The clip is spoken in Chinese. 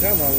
干嘛